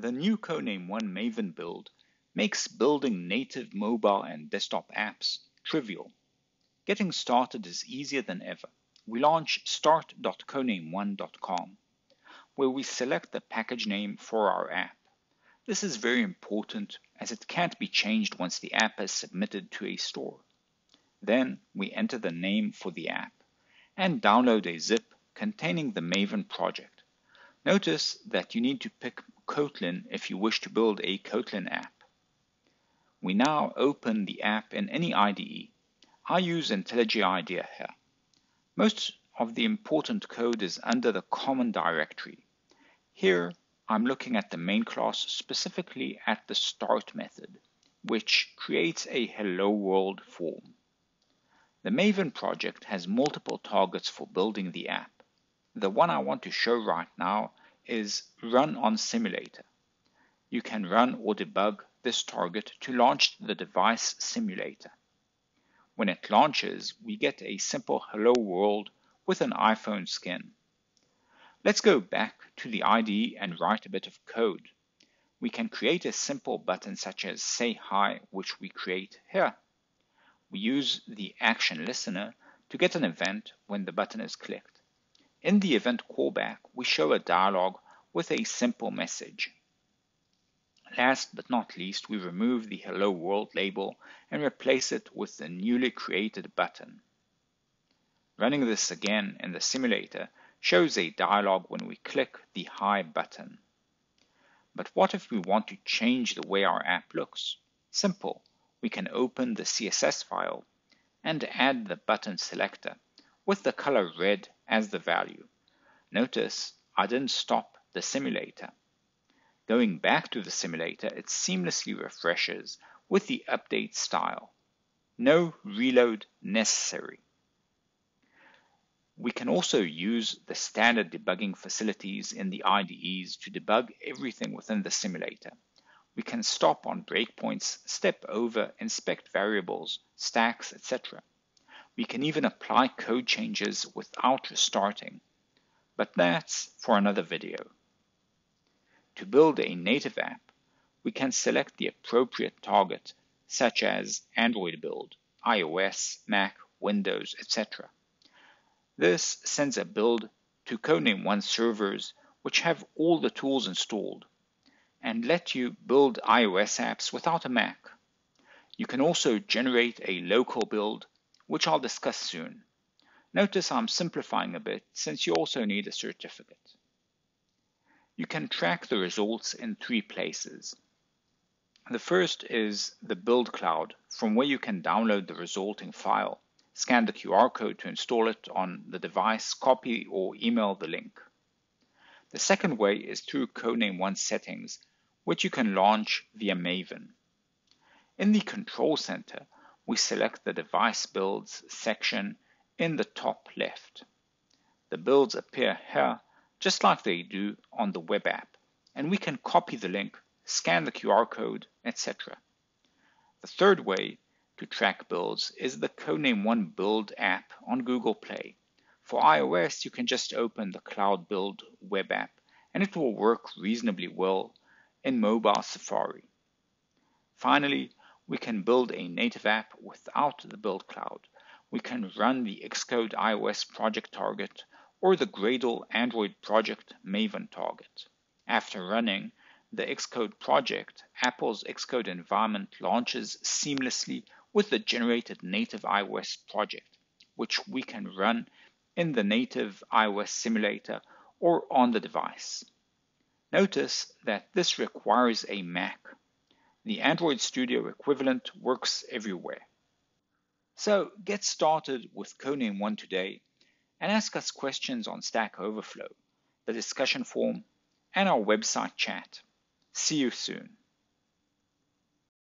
The new Codename One Maven build makes building native mobile and desktop apps trivial. Getting started is easier than ever. We launch start.codename1.com, where we select the package name for our app. This is very important as it can't be changed once the app is submitted to a store. Then we enter the name for the app and download a zip containing the Maven project. Notice that you need to pick Kotlin if you wish to build a Kotlin app. We now open the app in any IDE. I use IntelliJ IDEA here. Most of the important code is under the common directory. Here, I'm looking at the main class, specifically at the start method, which creates a hello world form. The Maven project has multiple targets for building the app. The one I want to show right now is Run on Simulator. You can run or debug this target to launch the device simulator. When it launches, we get a simple hello world with an iPhone skin. Let's go back to the IDE and write a bit of code. We can create a simple button such as say hi, which we create here. We use the action listener to get an event when the button is clicked. In the event callback, we show a dialog with a simple message. Last but not least, we remove the Hello World label and replace it with the newly created button. Running this again in the simulator shows a dialog when we click the Hi button. But what if we want to change the way our app looks? Simple. We can open the CSS file and add the button selector with the color red as the value. Notice I didn't stop the simulator. Going back to the simulator, it seamlessly refreshes with the update style. No reload necessary. We can also use the standard debugging facilities in the IDEs to debug everything within the simulator. We can stop on breakpoints, step over, inspect variables, stacks, etc. We can even apply code changes without restarting, but that's for another video. To build a native app, we can select the appropriate target, such as Android build, iOS, Mac, Windows, etc. This sends a build to Codename One servers, which have all the tools installed, and let you build iOS apps without a Mac. You can also generate a local build which I'll discuss soon. Notice I'm simplifying a bit since you also need a certificate. You can track the results in three places. The first is the build cloud, from where you can download the resulting file, scan the QR code to install it on the device, copy or email the link. The second way is through Codename One settings, which you can launch via Maven. In the Control Center, we select the Device Builds section in the top left. The builds appear here just like they do on the web app, and we can copy the link, scan the QR code, etc. The third way to track builds is the Codename One Build app on Google Play. For iOS, you can just open the Cloud Build web app, and it will work reasonably well in mobile Safari. Finally, we can build a native app without the build cloud. We can run the Xcode iOS project target or the Gradle Android project Maven target. After running the Xcode project, Apple's Xcode environment launches seamlessly with the generated native iOS project, which we can run in the native iOS simulator or on the device. Notice that this requires a Mac the Android Studio equivalent works everywhere. So get started with Codename One today and ask us questions on Stack Overflow, the discussion forum, and our website chat. See you soon.